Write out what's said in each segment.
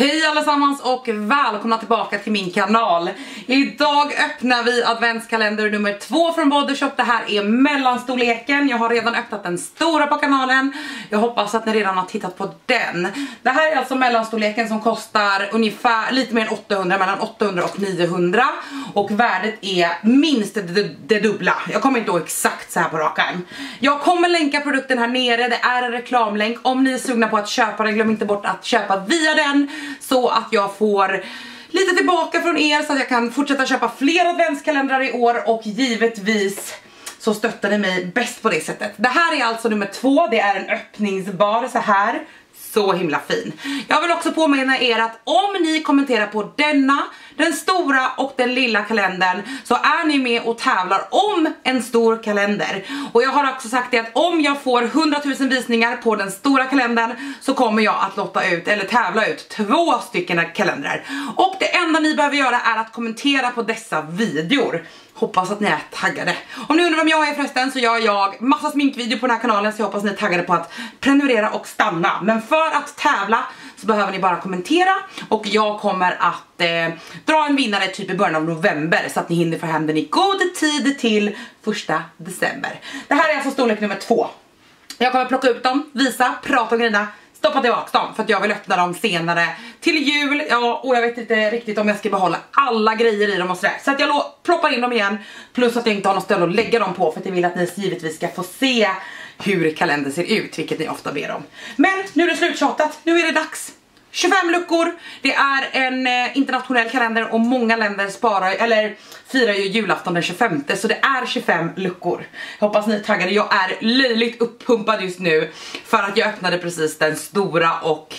Hej allesammans och välkomna tillbaka till min kanal. Idag öppnar vi adventskalender nummer två från Bodyshop. Det här är mellanstorleken. Jag har redan öppnat den stora på kanalen. Jag hoppas att ni redan har tittat på den. Det här är alltså mellanstorleken som kostar ungefär lite mer än 800, mellan 800 och 900. Och värdet är minst det, det dubbla. Jag kommer inte ihåg exakt så här på rak arm. Jag kommer länka produkten här nere. Det är en reklamlänk. Om ni är sugna på att köpa den, glöm inte bort att köpa via den så att jag får lite tillbaka från er så att jag kan fortsätta köpa fler adventskalendrar i år och givetvis så stöttar ni mig bäst på det sättet. Det här är alltså nummer två, det är en öppningsbar så här så himla fin. Jag vill också påminna er att om ni kommenterar på denna, den stora och den lilla kalendern så är ni med och tävlar om en stor kalender. Och jag har också sagt det att om jag får 100 000 visningar på den stora kalendern så kommer jag att lotta ut, eller tävla ut, två stycken kalendrar. Och det enda ni behöver göra är att kommentera på dessa videor. Hoppas att ni är taggade. Om ni undrar vem jag är förresten så gör jag massa sminkvideo på den här kanalen så jag hoppas ni är taggade på att prenumerera och stanna. Men för att tävla så behöver ni bara kommentera och jag kommer att eh, dra en vinnare typ i början av november så att ni hinner få hem den i god tid till första december. Det här är alltså storlek nummer två. Jag kommer plocka ut dem, visa, prata och grina stoppa tillbaka dem för att jag vill öppna dem senare till jul, ja och jag vet inte riktigt om jag ska behålla alla grejer i dem och sådär. Så att jag ploppar in dem igen plus att jag inte har något ställe att lägga dem på för att jag vill att ni givetvis ska få se hur kalendern ser ut, vilket ni ofta ber om. Men nu är det sluttjatat, nu är det dags 25 luckor, det är en eh, internationell kalender och många länder sparar, eller firar ju julafton den 25 så det är 25 luckor. Jag hoppas ni är taggade, jag är löjligt uppumpad just nu för att jag öppnade precis den stora och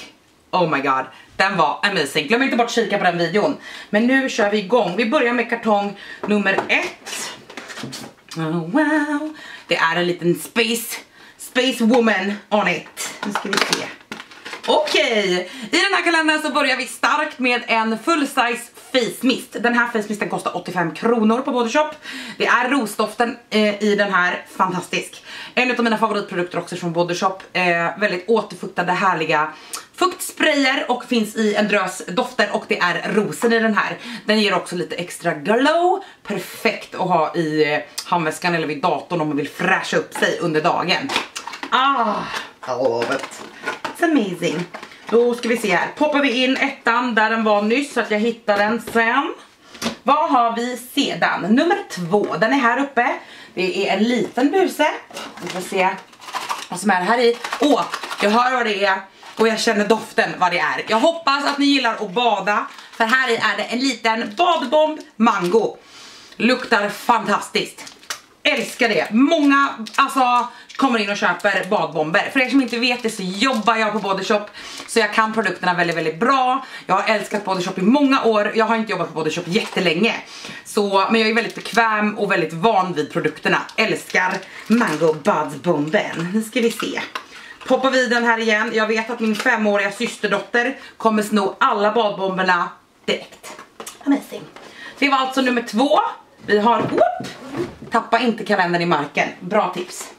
oh my god, den var amazing. Glöm inte bort att kika på den videon. Men nu kör vi igång, vi börjar med kartong nummer ett. Oh, wow. Det är en liten space, space woman on it. Nu ska vi se. Okej, i den här kalendern så börjar vi starkt med en full size face mist. Den här face misten kostar 85 kronor på Bodyshop. Det är rosdoften eh, i den här, fantastisk. En av mina favoritprodukter också från Bodyshop. Eh, väldigt återfuktade, härliga fuktsprayer och finns i en drös dofter och det är rosen i den här. Den ger också lite extra glow, perfekt att ha i eh, handväskan eller vid datorn om man vill fräscha upp sig under dagen. Ah, I that's amazing. Då ska vi se här. Poppar vi in ettan där den var nyss så att jag hittar den sen. Vad har vi sedan? Nummer två, den är här uppe. Det är en liten buse. Vi får se vad som är här i. Åh, jag hör vad det är och jag känner doften vad det är. Jag hoppas att ni gillar att bada för här i är det en liten badbomb mango. Luktar fantastiskt. Älskar det. Många, alltså kommer in och köper badbomber. För er som inte vet det så jobbar jag på Bodyshop så jag kan produkterna väldigt väldigt bra. Jag har älskat Bodyshop i många år, jag har inte jobbat på Bodyshop jättelänge. Så, men jag är väldigt bekväm och väldigt van vid produkterna. Älskar Mango Buds-bomben. Nu ska vi se. Poppar vi den här igen. Jag vet att min femåriga systerdotter kommer sno alla badbomberna direkt. Amazing. Det var alltså nummer två. Vi har, whoop, tappa inte kalendern i marken. Bra tips.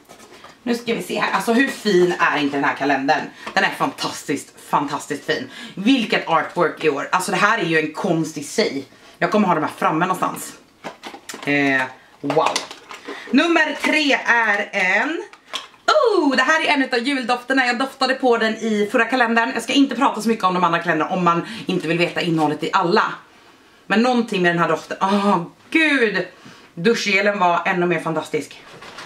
Nu ska vi se här, alltså hur fin är inte den här kalendern? Den är fantastiskt, fantastiskt fin. Vilket artwork i år, alltså det här är ju en konst i sig. Jag kommer ha de här framme någonstans. Eh, wow. Nummer tre är en Oh, det här är en av juldofterna, jag doftade på den i förra kalendern. Jag ska inte prata så mycket om de andra kalendrarna om man inte vill veta innehållet i alla. Men någonting med den här doften, åh oh, gud! Duschgelen var ännu mer fantastisk.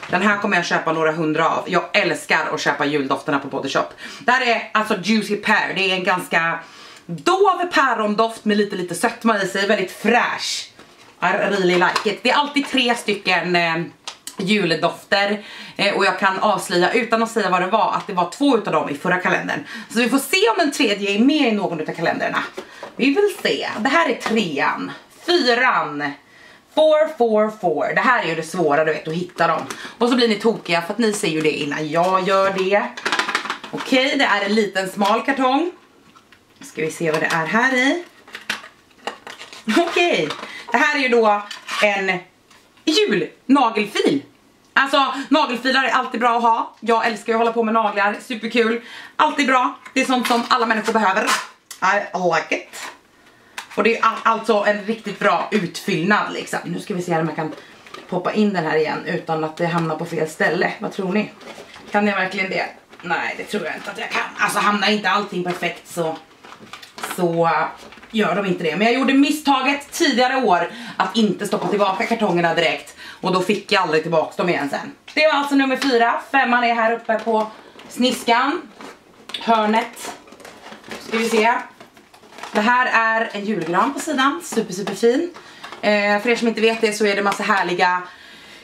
Den här kommer jag köpa några hundra av. Jag älskar att köpa juldofterna på Bodyshop. Det här är alltså Juicy Pear. Det är en ganska dov pärondoft med lite lite sötma i sig. Väldigt fräsch. I really like it. Det är alltid tre stycken eh, juldofter eh, och jag kan avslöja utan att säga vad det var att det var två utav dem i förra kalendern. Så vi får se om den tredje är med i någon utav kalendrarna. Vi vill se. Det här är trean. Fyran. 444. Det här är ju det svåra du vet att hitta dem. Och så blir ni tokiga för att ni ser ju det innan jag gör det. Okej, okay, det är en liten smal kartong. Ska vi se vad det är här i. Okej, okay. det här är ju då en julnagelfil. Alltså nagelfilar är alltid bra att ha. Jag älskar att hålla på med naglar, superkul. Alltid bra, det är sånt som alla människor behöver. I like it. Och det är alltså en riktigt bra utfyllnad liksom. Nu ska vi se om jag kan poppa in den här igen utan att det hamnar på fel ställe. Vad tror ni? Kan jag verkligen det? Nej, det tror jag inte att jag kan. Alltså hamnar inte allting perfekt så, så gör de inte det. Men jag gjorde misstaget tidigare år att inte stoppa tillbaka kartongerna direkt och då fick jag aldrig tillbaka dem igen sen. Det var alltså nummer fyra. Femman är här uppe på sniskan. Hörnet. Ska vi se. Det här är en julgran på sidan. Super super fin. Eh, för er som inte vet det så är det massa härliga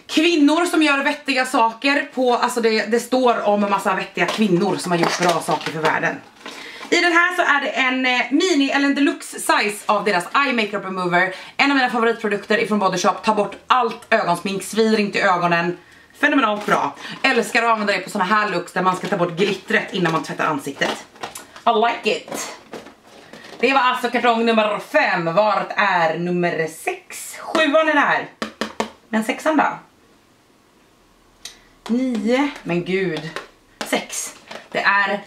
kvinnor som gör vettiga saker på, alltså det, det står om en massa vettiga kvinnor som har gjort bra saker för världen. I den här så är det en eh, mini eller en deluxe size av deras eye makeup remover. En av mina favoritprodukter ifrån Body Shop. Tar bort allt ögonsmink, svider inte i ögonen. Fenomenalt bra. Älskar att använda det på såna här looks där man ska ta bort glittret innan man tvättar ansiktet. I like it. Det var alltså kartong nummer fem. Vart är nummer sex? Sjuan är där. Men sexan då? Nio? Men gud. Sex. Det är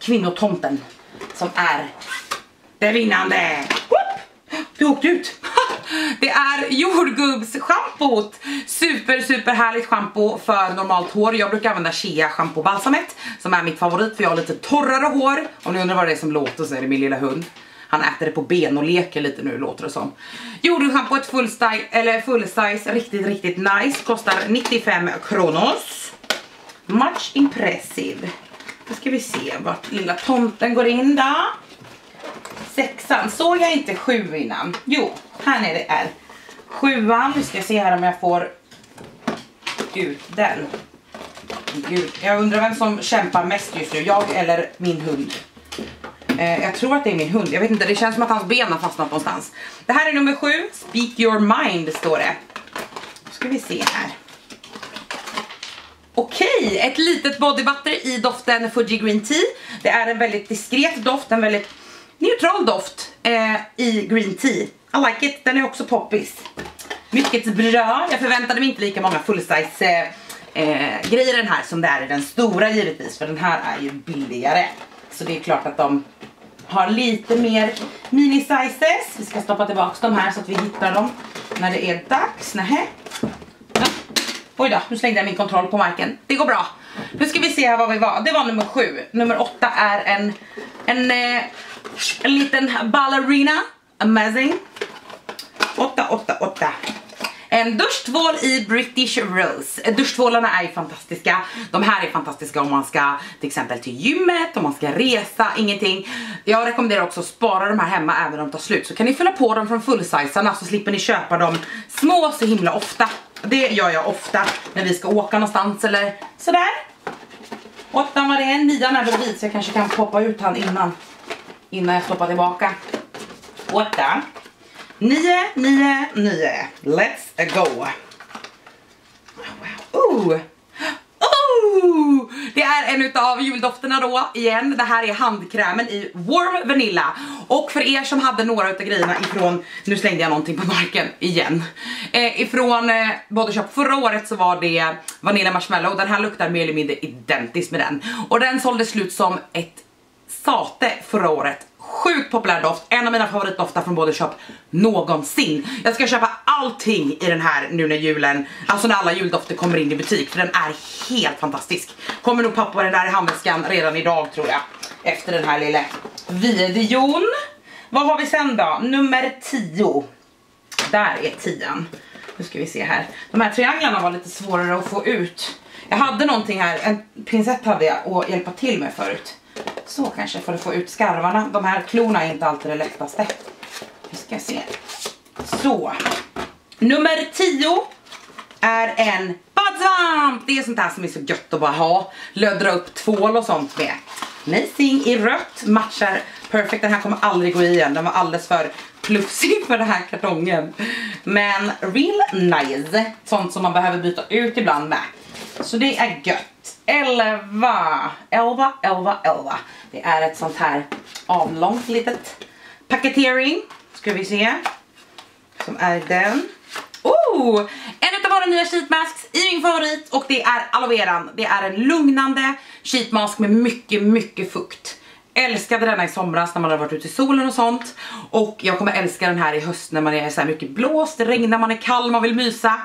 kvinnotomten som är det vinnande. Du åkte ut. Det är jordgubbsschampot. Super super härligt schampo för normalt hår. Jag brukar använda Shea shampoo balsamet som är mitt favorit för jag har lite torrare hår. Om ni undrar vad det är som låter så är det min lilla hund. Han äter det på ben och leker lite nu låter det som. Jordgubbsschampot full, size, eller full size, riktigt riktigt nice. Kostar 95 kronos. Much impressive. Då ska vi se vart lilla tomten går in då. Sexan, såg jag inte sju innan? Jo, här nere är sjuan. Nu ska jag se här om jag får ut den. Gud, jag undrar vem som kämpar mest just nu, jag eller min hund. Eh, jag tror att det är min hund, jag vet inte, det känns som att hans ben har fastnat någonstans. Det här är nummer sju, Speak your mind står det. Nu ska vi se här. Okej, ett litet bodybutter i doften Fuji Green Tea. Det är en väldigt diskret doft, en väldigt neutral doft eh, i Green Tea. I like it, den är också poppis. Mycket bra, jag förväntade mig inte lika många full-size eh, eh, grejer i den här som det är i den stora givetvis, för den här är ju billigare. Så det är klart att de har lite mer mini-sizes. Vi ska stoppa tillbaka de här så att vi hittar dem när det är dags. Nähä. Oj då, nu slängde jag min kontroll på marken. Det går bra. Nu ska vi se här vad vi var. Det var nummer sju. Nummer åtta är en, en, eh, en liten ballerina. Amazing. Åtta, åtta, åtta. En duschtvål i British Rose. Duschtvålarna är ju fantastiska. De här är fantastiska om man ska till exempel till gymmet, om man ska resa, ingenting. Jag rekommenderar också att spara de här hemma även om de tar slut. Så kan ni fylla på dem från fullsizarna så slipper ni köpa dem små så himla ofta. Det gör jag ofta när vi ska åka någonstans eller sådär. Åttan var det, nian är bredvid så jag kanske kan poppa ut han innan, innan jag stoppar tillbaka. Åtta. Nio, nio, nio. Let's go. Oh. Oh! Det är en utav juldofterna då igen. Det här är handkrämen i Warm Vanilla. Och för er som hade några utav grejerna ifrån, nu slängde jag någonting på marken igen. Eh, ifrån eh, Body Shop förra året så var det Vanilla Marshmallow. Den här luktar mer eller mindre identiskt med den. Och den sålde slut som ett sate förra året Sjukt populär doft, en av mina favoritdoftar från Body Shop någonsin. Jag ska köpa allting i den här nu när julen, alltså när alla juldofter kommer in i butik för den är helt fantastisk. Kommer nog pappa den där i handväskan redan idag tror jag. Efter den här lilla videon. Vad har vi sen då? Nummer 10. Där är 10. Nu ska vi se här. De här trianglarna var lite svårare att få ut. Jag hade någonting här, en pincett hade jag att hjälpa till med förut. Så kanske för att få ut skarvarna. De här klorna är inte alltid det lättaste. Nu ska se. Så. Nummer 10 är en badsvamp. Det är sånt här som är så gött att bara ha. Lödra upp tvål och sånt med. Amazing i rött. Matchar perfect. Den här kommer aldrig gå i igen. Den var alldeles för plufsig för den här kartongen. Men real nice. Sånt som man behöver byta ut ibland med. Så det är gött. 11, 11, 11, 11. Det är ett sånt här avlångt litet paketering. Ska vi se. Som är den. Oh! En av våra nya sheetmasks i min favorit och det är aloe veran. Det är en lugnande sheetmask med mycket, mycket fukt. älskade denna i somras när man hade varit ute i solen och sånt. Och jag kommer älska den här i höst när man är så här mycket blåst, det regnar, man är kall, man vill mysa.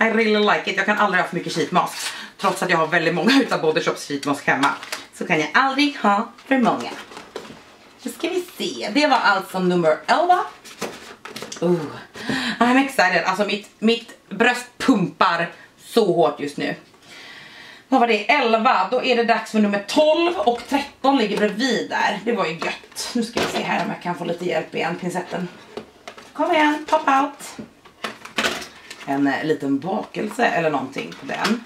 I really like it. Jag kan aldrig ha för mycket sheetmask. Trots att jag har väldigt många utav Body Shops sheetmask hemma. Så kan jag aldrig ha för många. Nu ska vi se. Det var alltså nummer 11. Oh, I'm excited. Alltså mitt, mitt bröst pumpar så hårt just nu. Vad var det? 11. Då är det dags för nummer 12 och 13 ligger bredvid där. Det var ju gött. Nu ska vi se här om jag kan få lite hjälp igen, pincetten. Kom igen, pop out. En eh, liten bakelse eller någonting på den.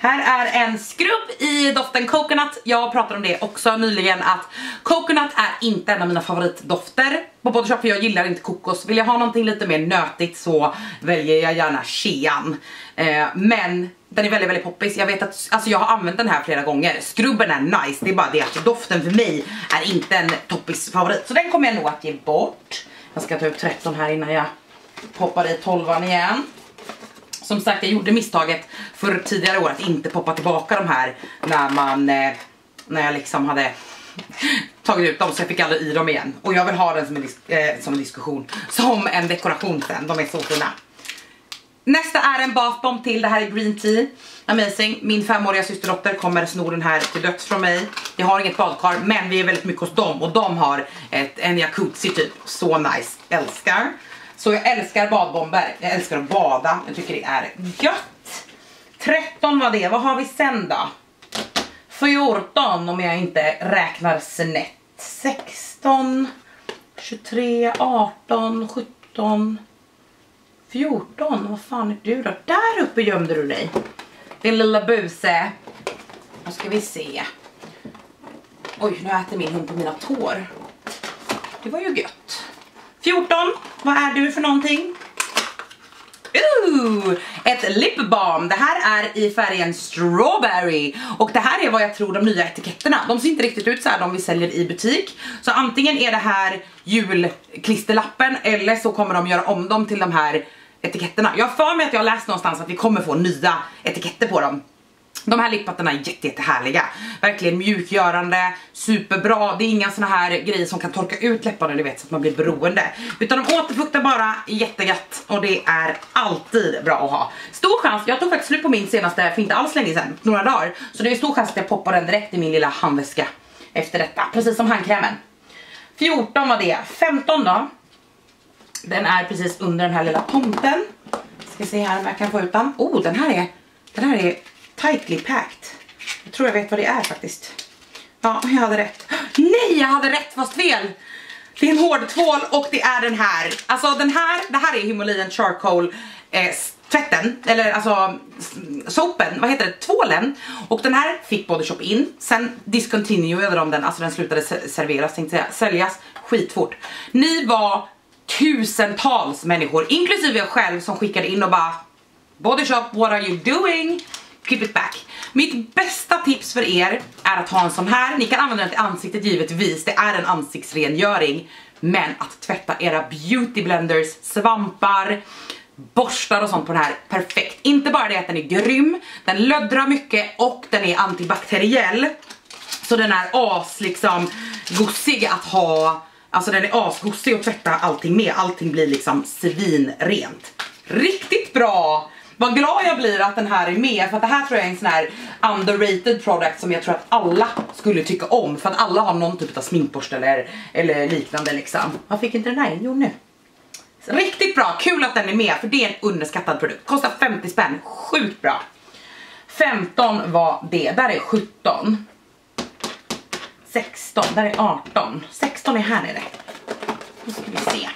Här är en skrubb i doften coconut. Jag pratade om det också nyligen att coconut är inte en av mina favoritdofter på Body Shop för jag gillar inte kokos. Vill jag ha någonting lite mer nötigt så väljer jag gärna Shean. Eh, men den är väldigt väldigt poppis. Jag vet att alltså jag har använt den här flera gånger. Skrubben är nice. Det är bara det att doften för mig är inte en toppis favorit. Så den kommer jag nog att ge bort. Jag ska ta upp 13 här innan jag poppar i 12 igen. Som sagt, jag gjorde misstaget för tidigare år att inte poppa tillbaka de här när man, eh, när jag liksom hade tagit ut dem så jag fick aldrig i dem igen. Och jag vill ha den som en, eh, som en diskussion, som en dekoration sen, de är så fina. Nästa är en bath bomb till, det här är green tea. Amazing, min femåriga systerdotter kommer sno den här till döds från mig. Jag har inget badkar men vi är väldigt mycket hos dem och de har ett, en jacuzzi typ, så nice, älskar. Så jag älskar badbomber, jag älskar att bada, jag tycker det är gött. 13 var det, vad har vi sen då? 14 om jag inte räknar snett. 16, 23, 18, 17, 14. Vad fan är du då? Där uppe gömde du dig. Din lilla buse. Nu ska vi se. Oj, nu äter min hund på mina tår. Det var ju gött. 14, vad är du för någonting? Ooh, ett lip balm. Det här är i färgen strawberry och det här är vad jag tror de nya etiketterna. De ser inte riktigt ut så här de vi säljer i butik. Så antingen är det här julklisterlappen eller så kommer de göra om dem till de här etiketterna. Jag har för mig att jag har läst någonstans att vi kommer få nya etiketter på dem. De här lipbatterna är jätte, jätte härliga. Verkligen mjukgörande, superbra. Det är inga såna här grejer som kan torka ut läpparna du vet så att man blir beroende. Utan de återfuktar bara jättegött och det är alltid bra att ha. Stor chans, jag tog faktiskt slut på min senaste för inte alls länge sedan, några dagar. Så det är stor chans att jag poppar den direkt i min lilla handväska efter detta. Precis som handkrämen. 14 var det. 15 då. Den är precis under den här lilla tomten. Ska se här om jag kan få ut den. Oh, den här är, den här är tightly packed. Jag tror jag vet vad det är faktiskt. Ja, jag hade rätt. Nej, jag hade rätt fast fel. Det är en hård tvål och det är den här. Alltså den här, det här är Himalayan charcoal eh, tvätten, eller alltså sopen, vad heter det, tvålen. Och den här fick Body Shop in, sen discontinuerade de den, alltså den slutade serveras, tänkte säga, säljas skitfort. Ni var tusentals människor, inklusive jag själv, som skickade in och bara Body Shop, what are you doing? Clip it back. Mitt bästa tips för er är att ha en sån här. Ni kan använda den till ansiktet givetvis, det är en ansiktsrengöring. Men att tvätta era beauty blenders, svampar, borstar och sånt på den här, perfekt. Inte bara det att den är grym, den löddrar mycket och den är antibakteriell. Så den är as liksom gossig att ha, alltså den är asgossig att tvätta allting med, allting blir liksom svinrent. Riktigt bra! Vad glad jag blir att den här är med för att det här tror jag är en sån här underrated product som jag tror att alla skulle tycka om för att alla har någon typ av sminkborste eller, eller liknande liksom. Vad fick inte den här? Jo nu. Riktigt bra, kul att den är med för det är en underskattad produkt. Kostar 50 spänn, sjukt bra. 15 var det, där är 17. 16, där är 18. 16 är här nere. Nu ska vi se.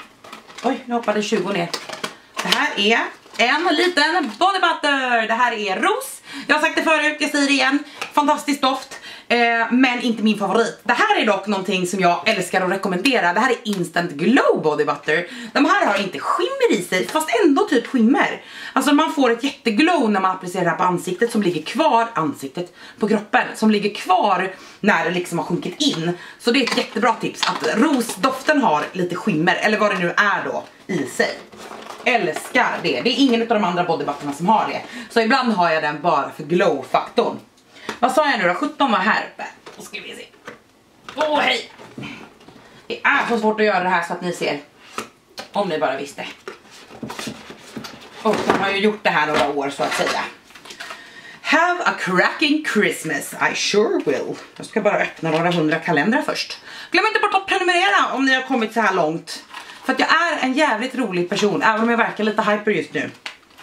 Oj, nu hoppade 20 ner. Det här är en liten body butter. Det här är ros. Jag har sagt det förut, jag säger det igen. Fantastisk doft. Eh, men inte min favorit. Det här är dock någonting som jag älskar att rekommendera. Det här är Instant Glow Body Butter. De här har inte skimmer i sig, fast ändå typ skimmer. Alltså man får ett jätteglow när man applicerar det här på ansiktet som ligger kvar, ansiktet på kroppen, som ligger kvar när det liksom har sjunkit in. Så det är ett jättebra tips att rosdoften har lite skimmer, eller vad det nu är då, i sig. Älskar det. Det är ingen av de andra bodybutterna som har det. Så ibland har jag den bara för glow-faktorn. Vad sa jag nu då? 17 var här uppe. Då ska vi se. Åh hej! Det är så svårt att göra det här så att ni ser. Om ni bara visste. Och jag har ju gjort det här några år så att säga. Have a cracking Christmas, I sure will. Jag ska bara öppna några hundra kalendrar först. Glöm inte bort att prenumerera om ni har kommit så här långt. För att jag är en jävligt rolig person, även om jag verkar lite hyper just nu.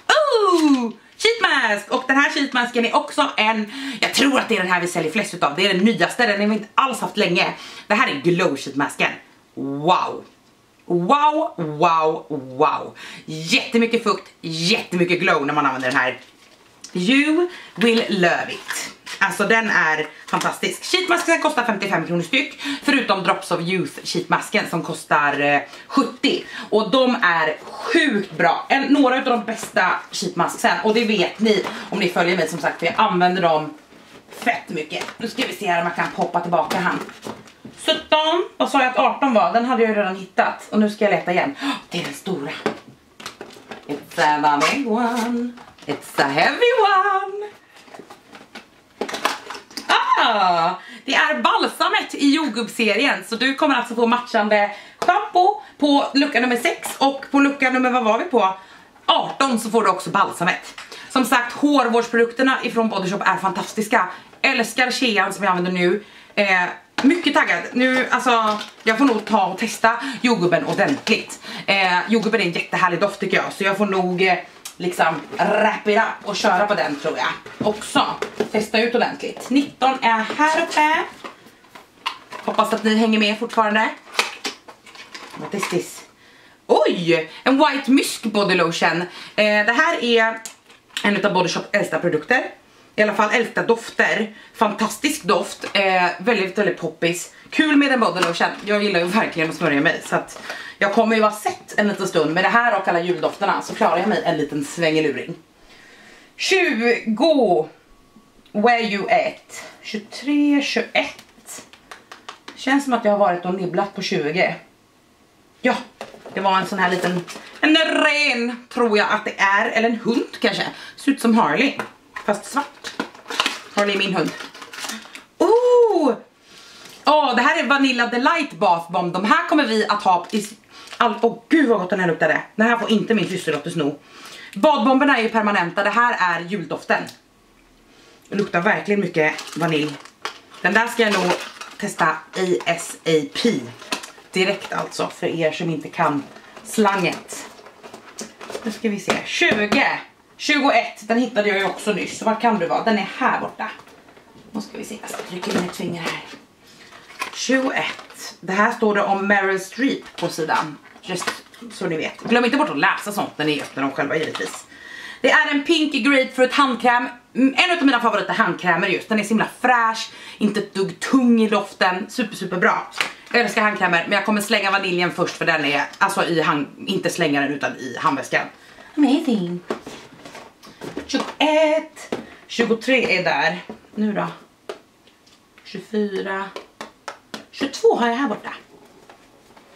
Ooh! Sheetmask! Och den här sheetmasken är också en, jag tror att det är den här vi säljer flest utav, det är den nyaste, den har vi inte alls haft länge. Det här är glow sheetmasken. Wow! Wow, wow, wow. Jättemycket fukt, jättemycket glow när man använder den här. You will love it. Alltså den är fantastisk. Sheetmasken kostar 55 kronor styck. Förutom Drops of Youth sheetmasken som kostar eh, 70. Och de är sjukt bra. En, några av de bästa sheetmasksen. Och det vet ni om ni följer mig som sagt. För jag använder dem fett mycket. Nu ska vi se här om jag kan poppa tillbaka han. 17, vad sa jag att 18 var? Den hade jag ju redan hittat. Och nu ska jag leta igen. Det är den stora. It's a big one. It's a heavy one. Det är balsamet i jordgubbsserien. Så du kommer alltså få matchande shampoo på lucka nummer 6 och på lucka nummer, vad var vi på? 18 så får du också balsamet. Som sagt, hårvårdsprodukterna ifrån Body Shop är fantastiska. Älskar Shean som jag använder nu. Eh, mycket taggad. Nu, alltså, jag får nog ta och testa jordgubben ordentligt. Eh, jordgubben är en jättehärlig doft tycker jag, så jag får nog eh, liksom wrap it up och köra på den tror jag. Också. Testa ut ordentligt. 19 är här uppe. Hoppas att ni hänger med fortfarande. What is this? Oj! En white mysk body lotion. Eh, det här är en av Body Shop äldsta produkter. I alla fall älskar dofter. Fantastisk doft. Eh, väldigt, väldigt poppis. Kul med en body lotion. Jag gillar ju verkligen att smörja mig. Så att jag kommer ju ha sett en liten stund. Med det här och alla juldofterna så klarar jag mig en liten svängeluring. 20. Where you at? 23, 21. Känns som att jag har varit och nibblat på 20. Ja, det var en sån här liten, en ren tror jag att det är, eller en hund kanske. Ser ut som Harley, fast svart. Har ni min hund. Oh! Åh, oh, det här är Vanilla Delight Bath Bomb. De här kommer vi att ha i allt. Åh oh, gud vad gott den här luktade. Den här får inte min systerdotter sno. Badbomberna är ju permanenta, det här är juldoften. Det luktar verkligen mycket vanilj. Den där ska jag nog testa ASAP. Direkt alltså, för er som inte kan slanget. Nu ska vi se, 20, 21, den hittade jag ju också nyss. Var kan du vara? Den är här borta. Nu ska vi se, jag ska trycka in ett finger här. 21, det här står det om Meryl Streep på sidan. Just så ni vet. Glöm inte bort att läsa sånt när ni öppnar dem själva givetvis. Det är en Pink Grapefruit handkräm. Mm, en av mina favoriter handkrämer just. Den är så himla fräsch, inte ett dugg tung i doften. Super super bra. Jag älskar handkrämer men jag kommer slänga vaniljen först för den är, alltså i hand, inte slänga den utan i handväskan. Amazing. 21, 23 är där. Nu då? 24, 22 har jag här borta.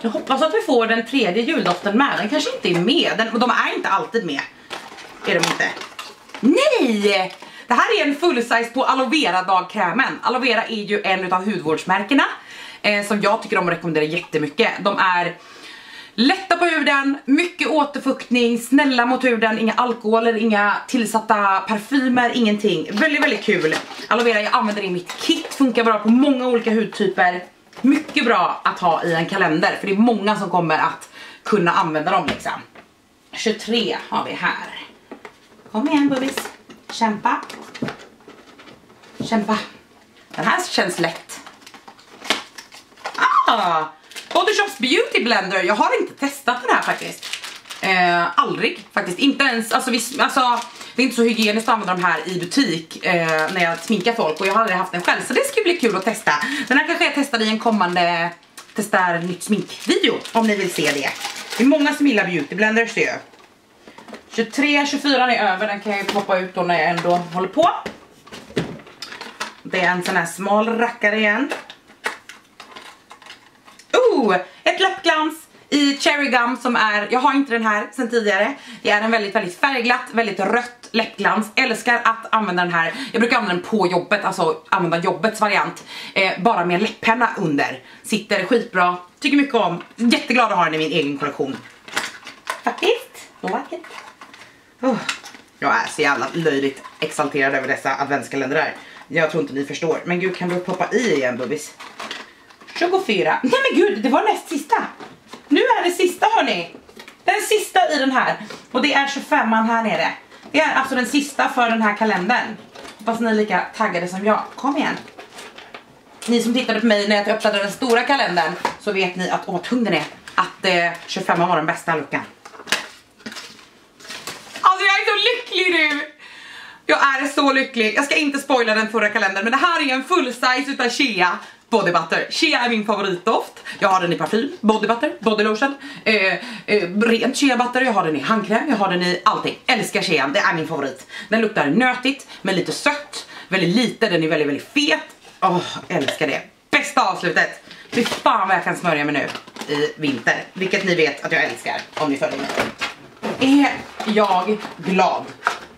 Jag hoppas att vi får den tredje juldoften med. Den kanske inte är med. Den, de är inte alltid med. Är de inte? Nej! Det här är en full size på aloe vera dagkrämen. Aloe vera är ju en av hudvårdsmärkena eh, som jag tycker om och rekommenderar jättemycket. De är lätta på huden, mycket återfuktning, snälla mot huden, inga alkoholer, inga tillsatta parfymer, ingenting. Väldigt, väldigt kul. Aloe vera jag använder det i mitt kit, funkar bra på många olika hudtyper. Mycket bra att ha i en kalender för det är många som kommer att kunna använda dem liksom. 23 har vi här. Kom igen bubbis. Kämpa. Kämpa. Den här känns lätt. Ah! Body Shops Beauty Blender. Jag har inte testat den här faktiskt. Eh, aldrig faktiskt. Inte ens, alltså, vi, alltså det är inte så hygieniskt att använda de här i butik eh, när jag sminkar folk och jag har aldrig haft den själv så det ska bli kul att testa. Den här kanske jag testar i en kommande testar nytt sminkvideo om ni vill se det. Det är många som gillar beauty blenders ju. 23, 24 är över, den kan jag ju ploppa ut då när jag ändå håller på. Det är en sån här smal rackare igen. Oh, ett läppglans. i Cherry Gum som är, jag har inte den här sen tidigare. Det är en väldigt, väldigt färgglatt, väldigt rött läppglans. Älskar att använda den här, jag brukar använda den på jobbet, alltså använda jobbets variant. Eh, bara med läpppenna under. Sitter skitbra, tycker mycket om. Jätteglad att ha den i min egen kollektion. Faktiskt, like it. Oh. Jag är så jävla löjligt exalterad över dessa adventskalendrar. Jag tror inte ni förstår. Men gud, kan du poppa i igen Bubbis? 24. Nej men gud, det var näst sista. Nu är det sista hörni. Den sista i den här. Och det är 25an här nere. Det är alltså den sista för den här kalendern. Hoppas ni är lika taggade som jag. Kom igen. Ni som tittade på mig när jag öppnade den stora kalendern så vet ni att, åh vad tung den är, att eh, 25 var den bästa luckan. Alltså jag är så lycklig nu! Jag är så lycklig. Jag ska inte spoila den förra kalendern men det här är en full size utav Shea body butter. Shea är min favoritdoft. Jag har den i parfym, body butter, body lotion, eh, eh, rent Shea butter, jag har den i handkräm, jag har den i allting. Älskar Shea, det är min favorit. Den luktar nötigt men lite sött, väldigt lite, den är väldigt väldigt fet. Åh, oh, älskar det. Bästa avslutet. Fy fan vad jag kan smörja mig nu i vinter, vilket ni vet att jag älskar om ni följer mig. Är jag glad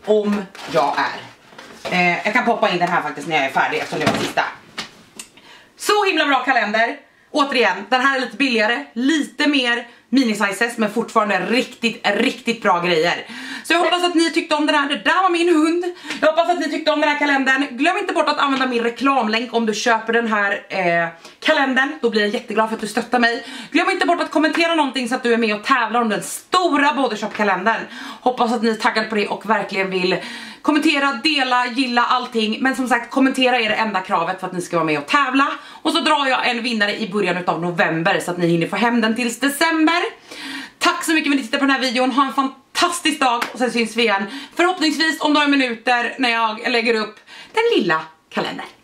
om jag är. Eh, jag kan poppa in den här faktiskt när jag är färdig eftersom det var sista. Så himla bra kalender. Återigen, den här är lite billigare, lite mer minisizes men fortfarande riktigt, riktigt bra grejer. Så jag hoppas att ni tyckte om den här, det där var min hund. Jag hoppas att ni tyckte om den här kalendern. Glöm inte bort att använda min reklamlänk om du köper den här eh, kalendern. Då blir jag jätteglad för att du stöttar mig. Glöm inte bort att kommentera någonting så att du är med och tävlar om den stora Bodyshop-kalendern. Hoppas att ni är taggade på det och verkligen vill kommentera, dela, gilla allting. Men som sagt, kommentera är det enda kravet för att ni ska vara med och tävla. Och så drar jag en vinnare i början av november så att ni hinner få hem den tills december. Tack så mycket för att ni tittade på den här videon, ha en fantastisk dag och sen syns vi igen. Förhoppningsvis om några minuter när jag lägger upp den lilla kalendern.